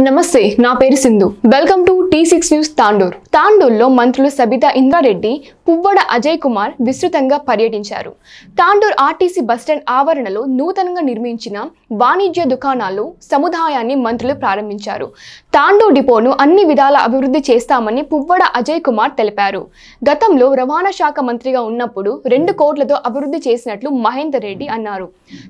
నమస్తే నా పేరు Sindhu. Welcome to T six news Tandur. తాండూర్లో మంత్రులు సబితా ఇంద్రారెడ్డి పువ్వడ అజయ్ కుమార్ విస్తృతంగా పర్యటించారు. తాండూర్ ఆర్టీసీ బస్టాండ్ ఆవరణలో నూతనంగా నిర్మించిన వాణిజ్య దుకాణాలు సముదాయాన్ని మంత్రులు ప్రారంభించారు. తాండూర్ డిపోను అన్ని విధాల అభివృద్ధి చేస్తామని పువ్వడ అజయ్ కుమార్ తెలిపారు. గతంలో రవాణా శాఖ మంత్రిగా ఉన్నప్పుడు రెండు కోట్లతో అభివృద్ధి చేసినట్లు మహేందర్ రెడ్డి అన్నారు.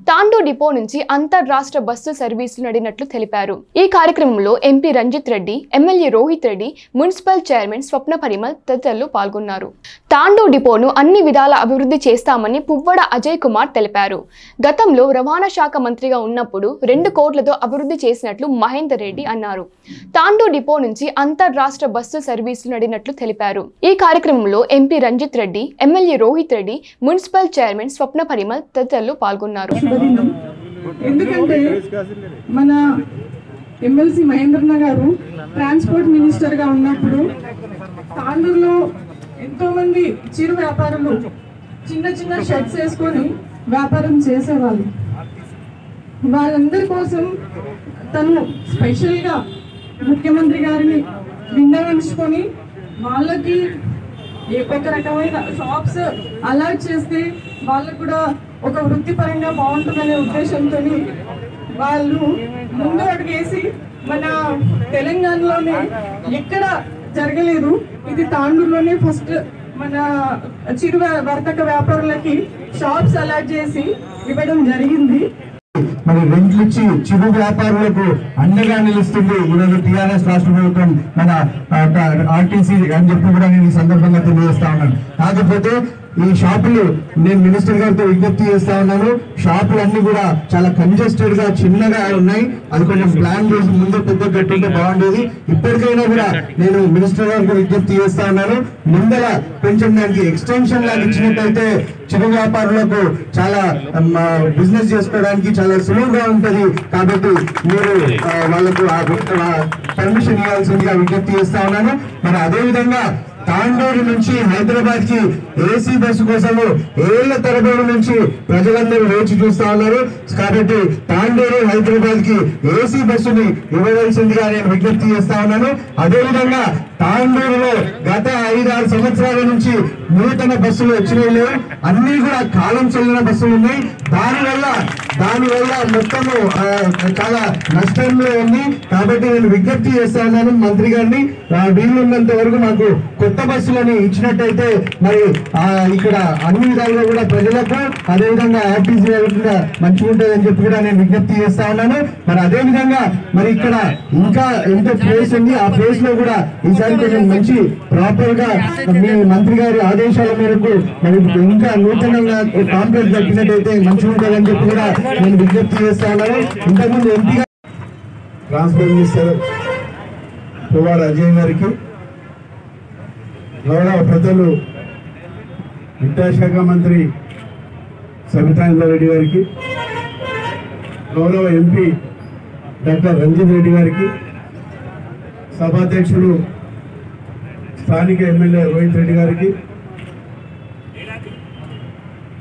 తాండూర్ డిపో నుంచి అంతర్రాష్ట్ర బస్సు సర్వీసులు నడినట్లు తెలిపారు. ఈ కార్యక్రమంలో MP Ranjith Reddy MLA Rohith Reddy municipal chairman Swapna Parimal తదితరులు పాల్గొన్నారు. తాండూ డిపోను అన్ని విధాల అభివృద్ధి చేస్తామని పువ్వడ అజయ్ కుమార్ తెలిపారు. గతంలో రవాణా శాఖ మంత్రిగా ఉన్నప్పుడు రెండు కోట్లతో అభివృద్ధి చేసినట్లు మహేందర్ రెడ్డి అన్నారు. తాండూ డిపో నుంచి అంతర్రాష్ట్ర బస్సు సర్వీసులు నడినట్లు తెలిపారు. ఈ కార్యక్రమంలో MP Ranjith Reddy MLA Rohith Reddy municipal chairman Swapna Parimal తదితరులు పాల్గొన్నారు. ఎందుకంటే మన ఎమ్మెల్సీ మహేంద్రన్న గారు ట్రాన్స్పోర్ట్ మినిస్టర్గా ఉన్నప్పుడు తాండూరులో ఎంతో మంది చిరు వ్యాపారులు చిన్న చిన్న షర్ట్స్ వేసుకొని వ్యాపారం చేసేవాళ్ళు. వాళ్ళందరి కోసం తను స్పెషల్గా ముఖ్యమంత్రి గారిని విన్నవించుకొని వాళ్ళకి ఏ ఒక రకమైన షాప్స్ అలాట్ చేస్తే వాళ్ళకు కూడా ఒక వృత్తిపరంగా బాగుంటుందనే ఉద్దేశంతో వాళ్ళు ముందు అడుగేసి మన తెలంగాణలోనే ఎక్కడ జరగలేదు. ఇది తాండూరులోనే ఫస్ట్ మన చిరు వర్తక వ్యాపారులకి షాప్స్ అలాట్ చేసి ఇవ్వడం జరిగింది. మరి రెంట్లు ఇచ్చి చిరు వ్యాపారులకు అండగా నిలుస్తుంది ఈరోజు టీఆర్ఎస్ రాష్ట్ర ప్రభుత్వం మన ఆర్టీసీ అని చెప్పి కూడా నేను ఈ సందర్భంగా తెలియజేస్తా ఉన్నాను. కాకపోతే ఈ షాపులు నేను మినిస్టర్ గారితో విజ్ఞప్తి చేస్తా ఉన్నాను. షాపులు అన్ని కూడా చాలా కంజెస్టెడ్గా చిన్నగా ఉన్నాయి. అది కొంచెం ప్లాన్ చేసి ముందు పెద్ద కట్టుంటే బాగుండేది. ఇప్పటికైనా కూడా నేను మినిస్టర్ గారికి విజ్ఞప్తి చేస్తా ఉన్నాను. ముందర కొంచెం దానికి ఎక్స్టెన్షన్ లాగా ఇచ్చినట్టయితే చిరు వ్యాపారులకు చాలా బిజినెస్ చేసుకోవడానికి చాలా సులువుగా ఉంటది. కాబట్టి మీరు ఆ, వాళ్ళకు పర్మిషన్ ఇవ్వాల్సిందిగా విజ్ఞప్తి చేస్తా ఉన్నాను. మరి అదే విధంగా తాండూరు నుంచి హైదరాబాద్కి ఏసీ బస్సు కోసము ఏళ్ళ తరబడి నుంచి ప్రజలందరూ వేచి చూస్తా ఉన్నారు. కాబట్టి తాండూరు హైదరాబాద్కి ఏసీ బస్సుని ఇవ్వవలసిందిగా నేను విజ్ఞప్తి చేస్తా ఉన్నాను. అదే విధంగా తాండూరులో గత ఐదారు సంవత్సరాల నుంచి నూతన బస్సులు వచ్చినాయి లేవు. అన్ని కూడా కాలం చెల్లిన బస్సులు ఉన్నాయి. దానివల్ల దానివల్ల మొత్తము చాలా నష్టంలో ఉంది. కాబట్టి నేను విజ్ఞప్తి చేస్తా ఉన్నాను మంత్రి గారిని. వీలున్నంత వరకు మాకు కొత్త బస్సులని ఇచ్చినట్టయితే మరి ఆ, ఇక్కడ అన్ని విధాలుగా కూడా ప్రజలకు అదే విధంగా ఆర్టీసీ కూడా మంచిగా ఉంటుందని చెప్పి కూడా నేను విజ్ఞప్తి చేస్తా ఉన్నాను. మరి అదే విధంగా మరి ఇక్కడ ఇంకా ఎంతో ప్లేస్ ఉంది. ఆ ప్లేస్లో కూడా ఈసారి కొంచెం మంచి ప్రాపర్గా మీ మంత్రి గారి ఆదేశాల మేరకు మరి ఇంకా నూతనంగా కాంప్లెక్స్ కట్టినట్టయితే మంచిగా ఉంటుందని చెప్పి కూడా నేను విజ్ఞప్తి చేస్తా ఇంతకుముందు MP transfer minister Puvvada Ajay గారికి గౌరవ ప్రజలు విద్యాశాఖ మంత్రి సబితానంద రెడ్డి గారికి గౌరవ ఎంపీ డాక్టర్ రంజిత్ రెడ్డి గారికి సభాధ్యక్షులు స్థానిక ఎమ్మెల్యే రోహిత్ రెడ్డి గారికి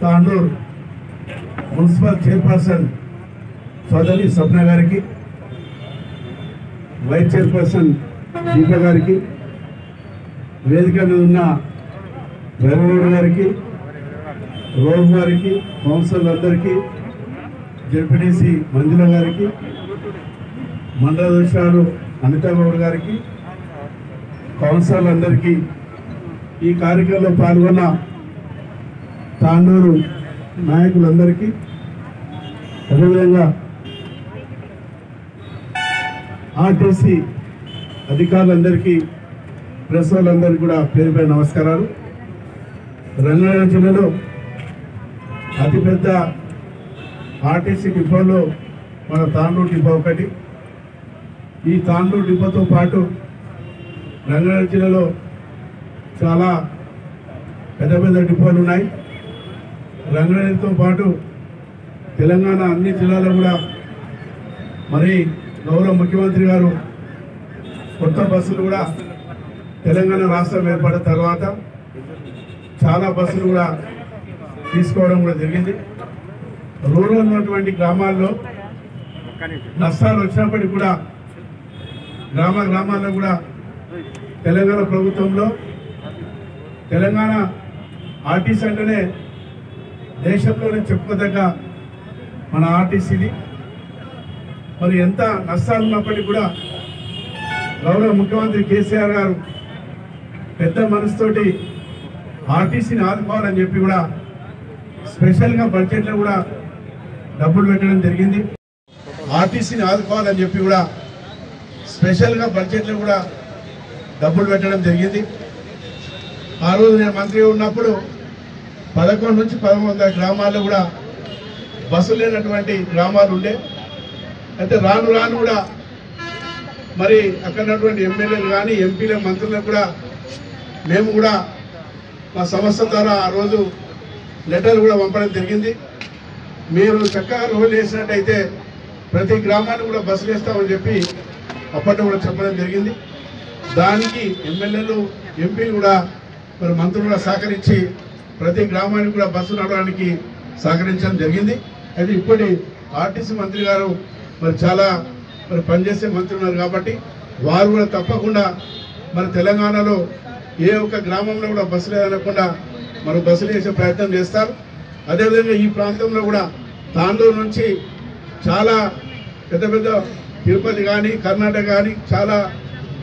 తాండూర్ మున్సిపల్ చైర్పర్సన్ సోదరి స్వప్న గారికి వైస్ చైర్పర్సన్ దీప గారికి వేదిక మీద ఉన్న రవిగౌడ్ గారికి రోహ్ గారికి కౌన్సిల్ అందరికీ జెడ్పీటీసీ మంజుల గారికి మండల అధ్యక్షురాలు అనితా గౌడ్ గారికి కౌన్సిల్ అందరికీ ఈ కార్యక్రమంలో పాల్గొన్న తాండూరు నాయకులందరికీ అదేవిధంగా ఆర్టీసీ అధికారులందరికీ ప్రెస్ వాళ్ళందరికీ కూడా పేరు పేరు నమస్కారాలు. రంగారెడ్డి జిల్లాలో అతిపెద్ద ఆర్టీసీ డిపోలో మన తాండూరు డిపో ఒకటి. ఈ తాండూరు డిపోతో పాటు రంగారెడ్డి జిల్లాలో చాలా పెద్ద పెద్ద డిపోలు ఉన్నాయి. రంగారెడ్డితో పాటు తెలంగాణ అన్ని జిల్లాలో కూడా మరి గౌరవ ముఖ్యమంత్రి గారు కొత్త బస్సులు కూడా తెలంగాణ రాష్ట్రం ఏర్పడిన తర్వాత చాలా బస్సులు కూడా తీసుకోవడం కూడా జరిగింది. రూరల్ ఉన్నటువంటి గ్రామాల్లో నష్టాలు వచ్చినప్పటికీ కూడా గ్రామ గ్రామాల్లో కూడా తెలంగాణ ప్రభుత్వంలో తెలంగాణ ఆర్టీసీ అంటేనే దేశంలోనే చెప్పుకోదగ్గ మన ఆర్టీసీది మరి ఎంత నష్టాలు ఉన్నప్పటికీ కూడా గౌరవ ముఖ్యమంత్రి కేసీఆర్ గారు పెద్ద మనసుతోటి ఆర్టీసీని ఆదుకోవాలని చెప్పి కూడా స్పెషల్గా బడ్జెట్లో కూడా డబ్బులు పెట్టడం జరిగింది. ఆర్టీసీని ఆదుకోవాలని చెప్పి కూడా స్పెషల్గా బడ్జెట్లో కూడా డబ్బులు పెట్టడం జరిగింది. ఆ రోజు నేను మంత్రి ఉన్నప్పుడు పదకొండు నుంచి పదమూడు వందల గ్రామాల్లో కూడా బస్సు లేనటువంటి గ్రామాలు ఉండే. అయితే రాను రాను కూడా మరి అక్కడ ఉన్నటువంటి ఎమ్మెల్యేలు కానీ ఎంపీల మంత్రులకు కూడా మేము కూడా మా సంస్థ ద్వారా ఆ రోజు లెటర్లు కూడా పంపడం జరిగింది. మీరు చక్కగా రోడ్లు వేసినట్టయితే ప్రతి గ్రామాన్ని కూడా బస్సులు వేస్తామని చెప్పి అప్పట్లో కూడా చెప్పడం జరిగింది. దానికి ఎమ్మెల్యేలు ఎంపీలు కూడా మరి మంత్రులు కూడా సహకరించి ప్రతి గ్రామానికి కూడా బస్సు నడవడానికి సహకరించడం జరిగింది. అయితే ఇప్పటి ఆర్టీసీ మంత్రి గారు మరి చాలా మరి పనిచేసే మంత్రి ఉన్నారు కాబట్టి వారు కూడా తప్పకుండా మరి తెలంగాణలో ఏ ఒక్క గ్రామంలో కూడా బస్సు లేదనకుండా మరి బస్సులు వేసే ప్రయత్నం చేస్తారు. అదేవిధంగా ఈ ప్రాంతంలో కూడా తాండూరు నుంచి చాలా పెద్ద పెద్ద తిరుపతి కానీ కర్ణాటక కానీ చాలా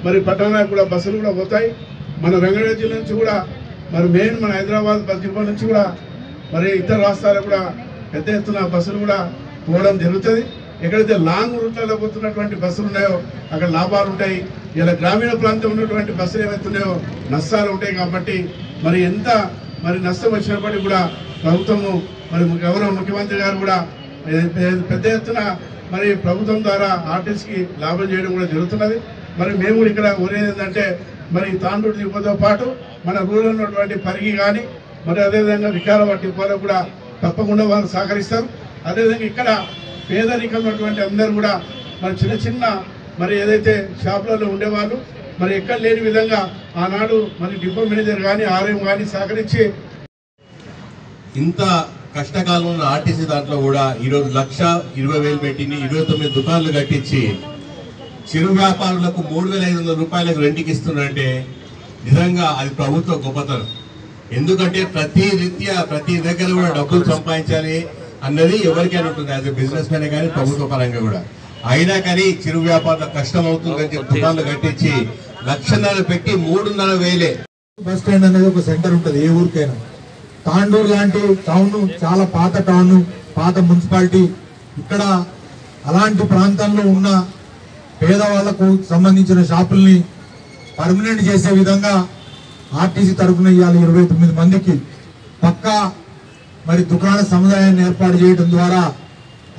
మరి పట్టణాలకు కూడా బస్సులు కూడా పోతాయి. మన రంగారెడ్డి జిల్లా నుంచి కూడా మరి మెయిన్ మన హైదరాబాద్ బస్ డిపో నుంచి కూడా మరి ఇతర రాష్ట్రాలకు కూడా పెద్ద ఎత్తున బస్సులు కూడా పోవడం జరుగుతుంది. ఎక్కడైతే లాంగ్ రూట్లలో పోతున్నటువంటి బస్సులు ఉన్నాయో అక్కడ లాభాలు ఉంటాయి. ఇలా గ్రామీణ ప్రాంతం ఉన్నటువంటి బస్సులు ఏవైతున్నాయో నష్టాలు ఉంటాయి కాబట్టి మరి ఎంత మరి నష్టం వచ్చినప్పటికీ కూడా ప్రభుత్వము మరి గౌరవ ముఖ్యమంత్రి గారు కూడా పెద్ద ఎత్తున మరి ప్రభుత్వం ద్వారా ఆర్టీసీకి లాభం చేయడం కూడా జరుగుతున్నది. మరి మేము కూడా ఇక్కడ కోరేది ఏంటంటే మరి తాండూరు డిపోతో పాటు మన రూరల్ ఉన్నటువంటి పరిగి కానీ మరి అదేవిధంగా వికారాబాద్ డిపోలో కూడా తప్పకుండా వాళ్ళు సహకరిస్తారు. అదేవిధంగా ఇక్కడ పేదరికం ఉన్నటువంటి అందరూ కూడా మరి చిన్న చిన్న మరి ఏదైతే షాపులలో ఉండేవాళ్ళు మరి ఎక్కడ లేని విధంగా ఆనాడు మరి డిపో మేనేజర్ కానీ ఆర్ఎం కానీ సహకరించి ఇంత కష్టకాలంలో ఆర్టీసీ దాంట్లో కూడా ఈరోజు లక్ష ఇరవై వేలు పెట్టింది ఇరవై తొమ్మిది దుకాణాలు కట్టించి చిరు వ్యాపారులకు మూడు వేల ఐదు వందల రూపాయలకు రెంట్కి ఇస్తున్నారంటే నిజంగా అది ప్రభుత్వ గొప్పతనం. ఎందుకంటే ప్రతి రీత్యా ప్రతి దగ్గర కూడా డబ్బులు సంపాదించాలి అన్నది ఎవరికైనా ఉంటుంది. యాజ్ బిజినెస్ మ్యాన్ కానీ ప్రభుత్వ పరంగా కూడా. అయినా కానీ చిరు వ్యాపారులకు కష్టం అవుతుందని చెప్పి దుకాణాలు కట్టించి లక్షన్నర పెట్టి మూడున్నర వేలే. బస్ స్టాండ్ అనేది ఒక సెంటర్ ఉంటుంది ఏ ఊరికైనా. తాండూరు లాంటి టౌన్ చాలా పాత టౌన్ పాత మున్సిపాలిటీ. ఇక్కడ అలాంటి ప్రాంతంలో ఉన్న పేదవాళ్ళకు సంబంధించిన షాపుల్ని పర్మనెంట్ చేసే విధంగా ఆర్టీసీ తరఫున ఇవాళ ఇరవై తొమ్మిది మందికి పక్కా మరి దుకాణ సముదాయాన్ని ఏర్పాటు చేయడం ద్వారా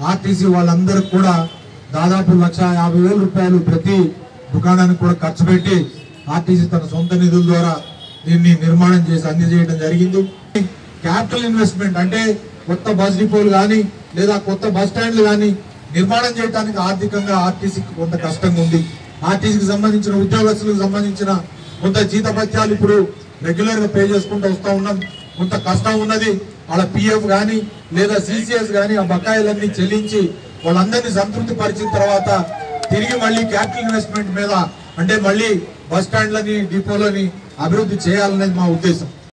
ఆర్టీసీ వాళ్ళందరికి కూడా దాదాపు లక్ష యాభై రూపాయలు ప్రతి దుకాణానికి కూడా ఖర్చు పెట్టి ఆర్టీసీ తన సొంత నిధుల ద్వారా దీన్ని నిర్మాణం చేసి అందజేయడం జరిగింది. క్యాపిటల్ ఇన్వెస్ట్మెంట్ అంటే కొత్త బస్ డిపోలు కానీ లేదా కొత్త బస్ స్టాండ్లు కానీ నిర్మాణం చేయడానికి ఆర్థికంగా ఆర్టీసీకి కొంత కష్టంగా ఉంది. ఆర్టీసీకి సంబంధించిన ఉద్యోగస్తులకు సంబంధించిన కొంత జీతభత్యాలు ఇప్పుడు రెగ్యులర్గా పే చేసుకుంటూ వస్తూ ఉన్నాం. కొంత కష్టం ఉన్నది. వాళ్ళ పిఎఫ్ కానీ లేదా సిసిఎస్ కానీ ఆ బకాయిలన్నీ చెల్లించి వాళ్ళందరినీ సంతృప్తి పరిచిన తర్వాత తిరిగి మళ్ళీ క్యాపిటల్ ఇన్వెస్ట్మెంట్ మీద అంటే మళ్ళీ బస్ స్టాండ్లని డిపోలని అభివృద్ధి చేయాలనేది మా ఉద్దేశం.